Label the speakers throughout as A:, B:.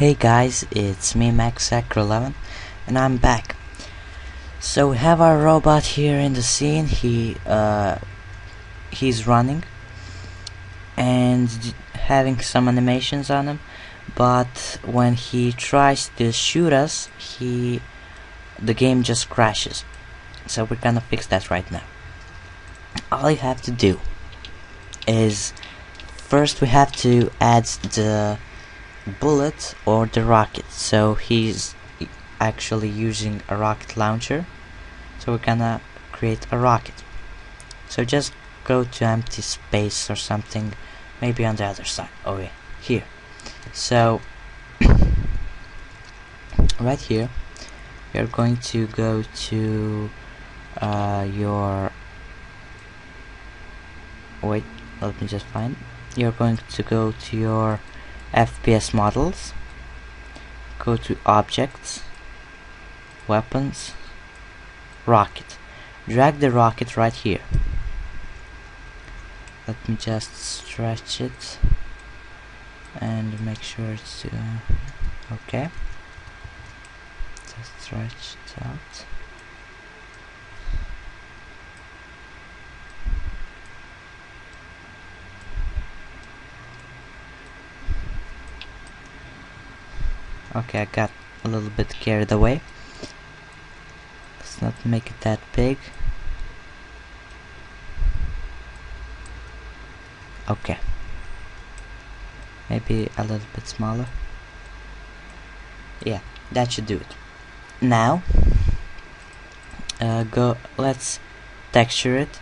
A: Hey guys, it's me MaxHacker11 and I'm back. So we have our robot here in the scene. He uh he's running and having some animations on him, but when he tries to shoot us, he the game just crashes. So we're gonna fix that right now. All you have to do is first we have to add the bullet or the rocket. So he's actually using a rocket launcher. So we're gonna create a rocket. So just go to empty space or something maybe on the other side over oh, here. So right here you're going to go to uh, your wait let me just find. You're going to go to your FPS models go to objects weapons rocket. Drag the rocket right here. Let me just stretch it and make sure it's uh, okay. Just stretch it out Okay, I got a little bit carried away. Let's not make it that big. Okay. Maybe a little bit smaller. Yeah, that should do it. Now, uh, go. Let's texture it.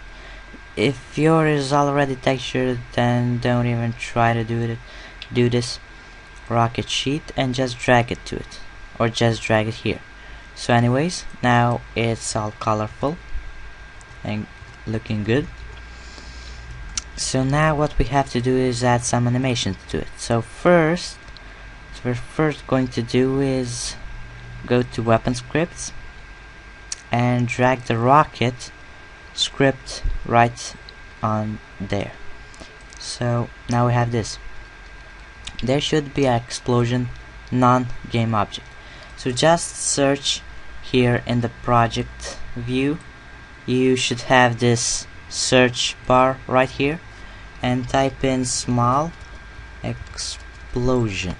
A: If yours is already textured, then don't even try to do it. Do this rocket sheet and just drag it to it or just drag it here. So anyways now it's all colorful and looking good. So now what we have to do is add some animations to it. So first what we're first going to do is go to weapon scripts and drag the rocket script right on there. So now we have this there should be an explosion non-game object. So just search here in the project view. You should have this search bar right here and type in small explosion.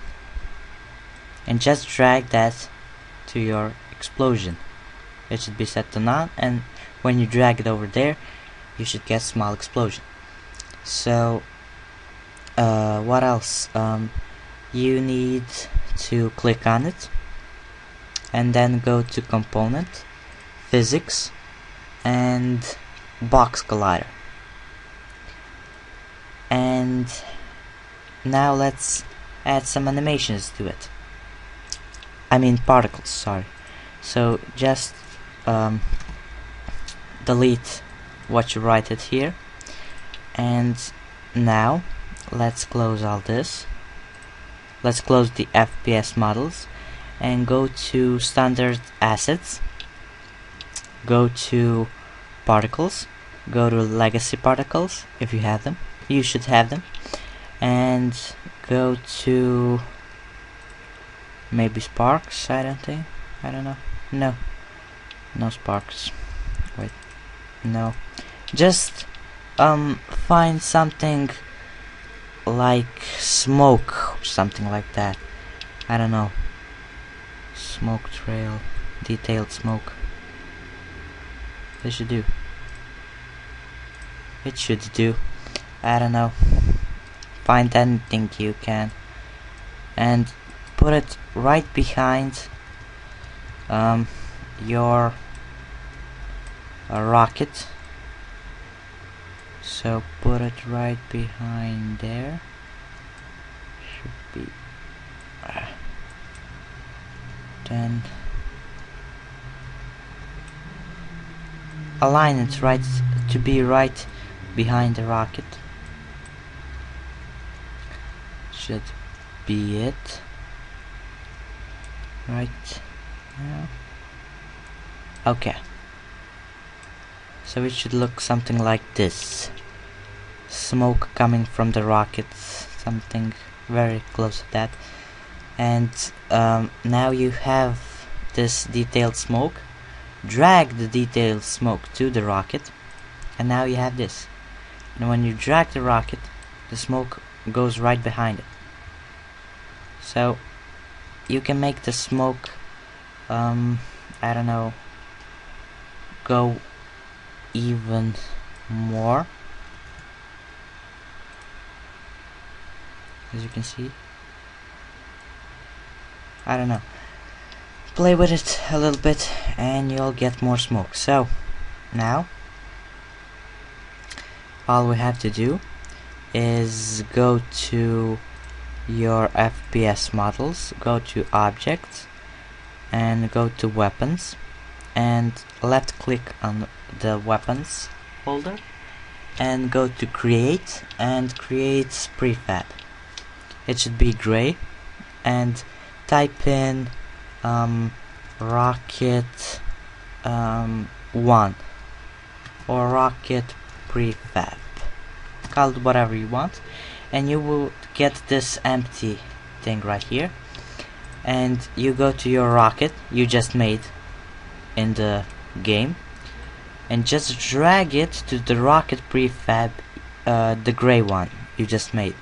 A: And just drag that to your explosion. It should be set to none and when you drag it over there you should get small explosion. So uh, what else? Um, you need to click on it and then go to component physics and box collider. And now let's add some animations to it. I mean particles sorry. So just um, delete what you write it here. And now let's close all this. Let's close the FPS models and go to standard assets. Go to particles. Go to legacy particles if you have them. You should have them. And go to maybe sparks I don't think. I don't know. No. No sparks. Wait. No. Just um find something like smoke or something like that. I don't know. Smoke trail detailed smoke. It should do. It should do. I don't know. Find anything you can. And put it right behind um, your uh, rocket so put it right behind there. Should be. Then align it right to be right behind the rocket. Should be it. Right now. Okay. So it should look something like this smoke coming from the rockets something very close to that. And um, now you have this detailed smoke drag the detailed smoke to the rocket and now you have this. And when you drag the rocket the smoke goes right behind it. So you can make the smoke um, I don't know go even more as you can see. I don't know. Play with it a little bit and you'll get more smoke. So now all we have to do is go to your FPS models go to objects and go to weapons and left click on the weapons folder and go to create and create prefab it should be gray. And type in um, rocket um, 1 or rocket prefab. Call it whatever you want. And you will get this empty thing right here. And you go to your rocket you just made in the game. And just drag it to the rocket prefab uh, the gray one you just made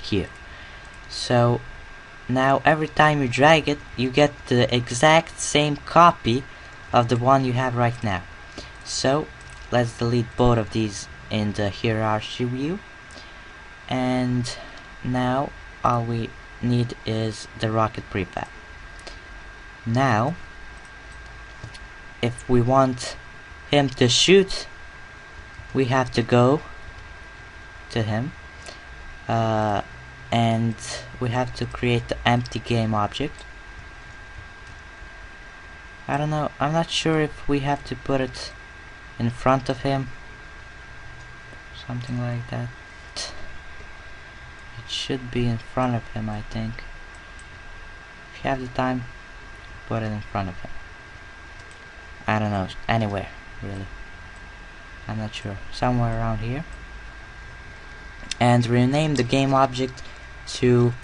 A: here. So now every time you drag it you get the exact same copy of the one you have right now. So let's delete both of these in the hierarchy view. And now all we need is the rocket prefab. Now if we want him to shoot we have to go to him uh, and we have to create the empty game object. I don't know I'm not sure if we have to put it in front of him. Something like that. It should be in front of him I think. If you have the time put it in front of him. I don't know anywhere really. I'm not sure. Somewhere around here and rename the game object to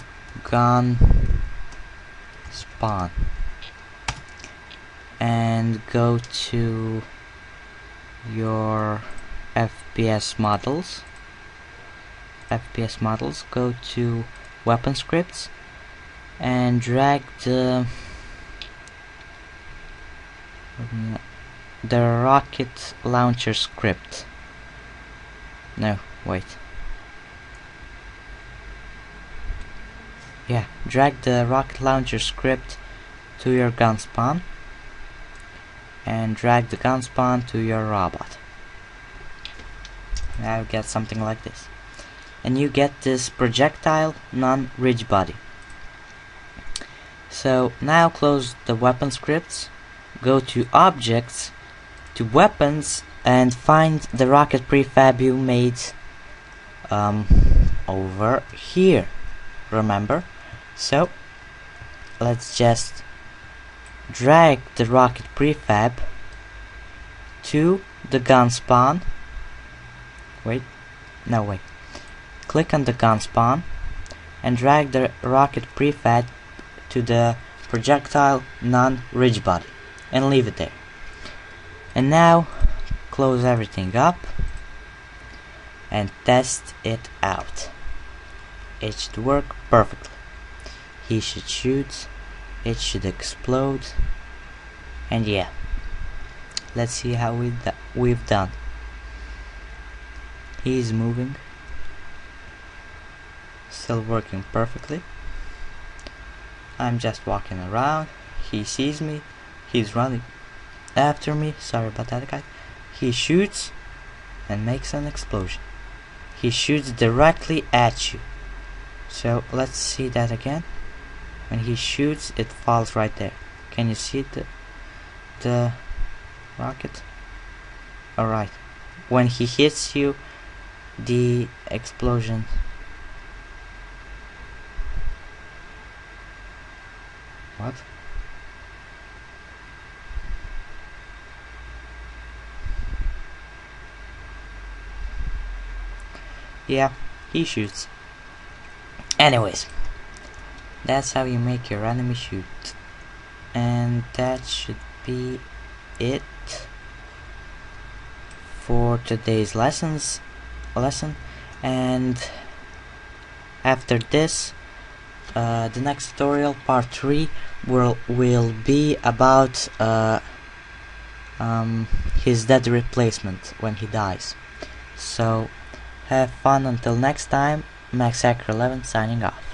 A: gun spawn. And go to your FPS models. FPS models go to weapon scripts and drag the the rocket launcher script. No wait yeah drag the rocket launcher script to your gun spawn and drag the gun spawn to your robot. Now you get something like this. And you get this projectile non-Rigidbody. So now close the weapon scripts go to objects to weapons and find the rocket prefab you made um, over here. Remember so let's just drag the rocket prefab to the gun spawn. Wait no wait. Click on the gun spawn and drag the rocket prefab to the projectile non-Rigidbody and leave it there. And now close everything up and test it out. It should work perfectly he should shoot it should explode and yeah let's see how we we've done. He's moving still working perfectly. I'm just walking around he sees me he's running after me sorry about that guy he shoots and makes an explosion. He shoots directly at you. So let's see that again when he shoots it falls right there. Can you see the the rocket? Alright. When he hits you the explosion. What? Yeah he shoots. Anyways that's how you make your enemy shoot. And that should be it for today's lessons lesson. And after this uh, the next tutorial part 3 will will be about uh, um, his dead replacement when he dies. So have fun until next time. Max Hacker 11 signing off